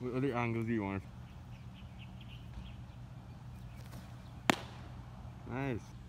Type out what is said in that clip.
What other angles do you want? Nice.